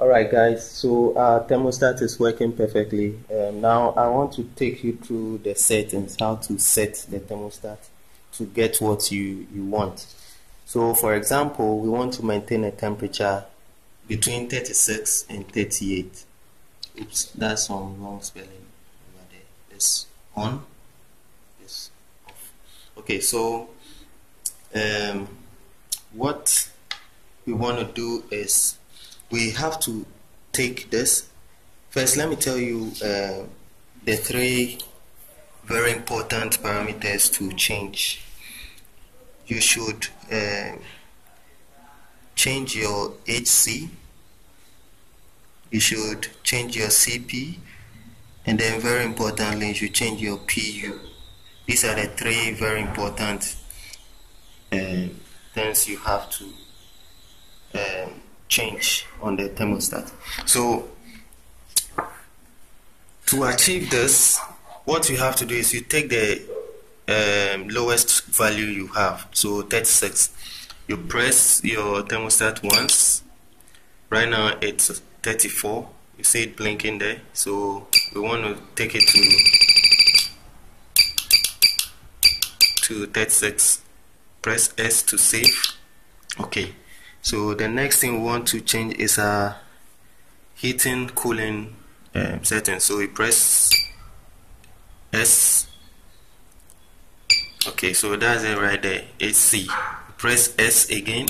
Alright guys, so our thermostat is working perfectly. Um, now I want to take you through the settings, how to set the thermostat to get what you, you want. So for example, we want to maintain a temperature between 36 and 38. Oops, that's some wrong spelling over there. This on, this off. Okay, so um, what we want to do is we have to take this. First let me tell you uh, the three very important parameters to change. You should uh, change your HC you should change your CP and then very importantly you should change your PU these are the three very important uh, things you have to um, change on the thermostat. So to achieve this, what you have to do is you take the um, lowest value you have, so 36. You press your thermostat once. Right now it's 34. You see it blinking there. So we want to take it to to 36. Press S to save. Okay so the next thing we want to change is a heating cooling um, setting. So we press S. Okay so that's it right there. It's C. Press S again.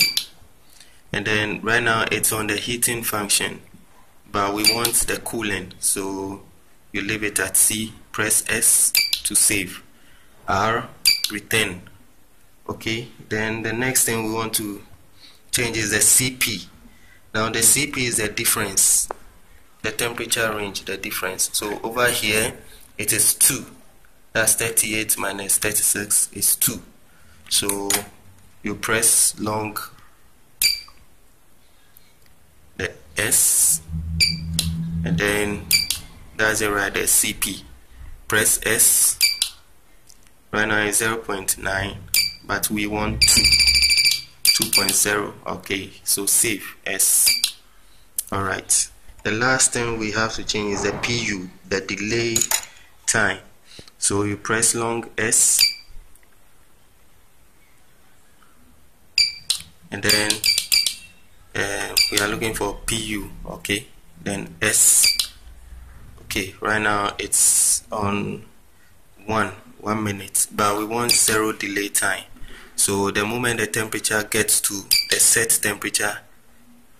And then right now it's on the heating function but we want the cooling. So you leave it at C. Press S to save. R return. Okay then the next thing we want to changes the CP. Now the CP is the difference, the temperature range, the difference. So over here it is 2. That's 38 minus 36 is 2. So you press long the S and then that's it right there CP. Press S. Right now is 0.9 but we want 2. 2.0 okay so save s. All right. The last thing we have to change is the pu the delay time. So you press long s. And then uh, we are looking for pu okay? Then s. Okay right now it's on one one minute but we want zero delay time so the moment the temperature gets to the set temperature,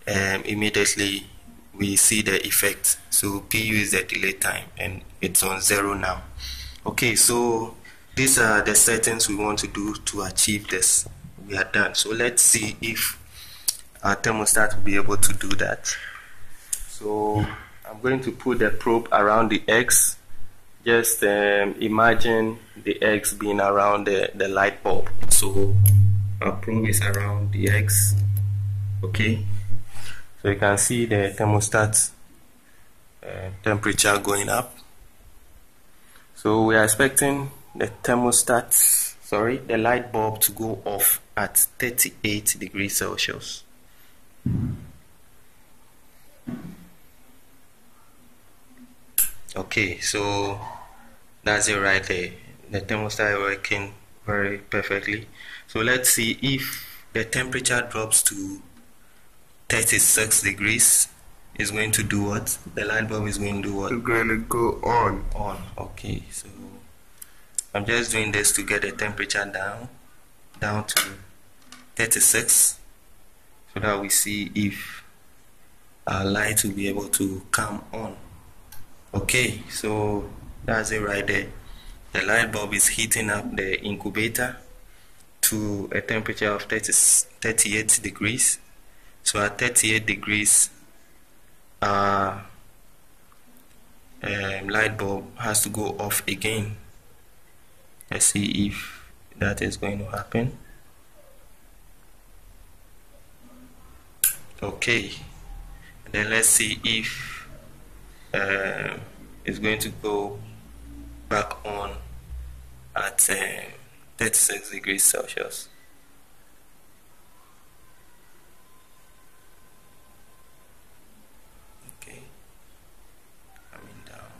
um, immediately we see the effect. So PU is the delay time and it's on zero now. Okay, so these are the settings we want to do to achieve this. We are done. So let's see if our thermostat will be able to do that. So I'm going to put the probe around the X just um, imagine the X being around the, the light bulb. So our probe is around the X. Okay. So you can see the thermostat uh, temperature going up. So we are expecting the thermostat, sorry, the light bulb to go off at 38 degrees Celsius. Okay so that's it right there. The thermostat is working very perfectly. So let's see if the temperature drops to 36 degrees is going to do what? The light bulb is going to do what? It's going to go on. On okay so I'm just doing this to get the temperature down down to 36 so that we see if our light will be able to come on okay so that's it right there. The light bulb is heating up the incubator to a temperature of 30, 38 degrees. So at 38 degrees our um, light bulb has to go off again. Let's see if that is going to happen. Okay. Then let's see if uh, is going to go back on at uh, 36 degrees Celsius. Okay, coming down,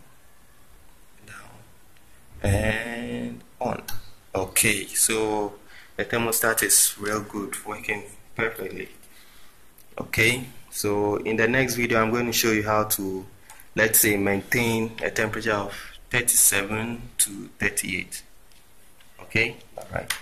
down, and on. Okay, so the thermostat is real good, working perfectly. Okay, so in the next video, I'm going to show you how to let's say maintain a temperature of 37 to 38 okay? All right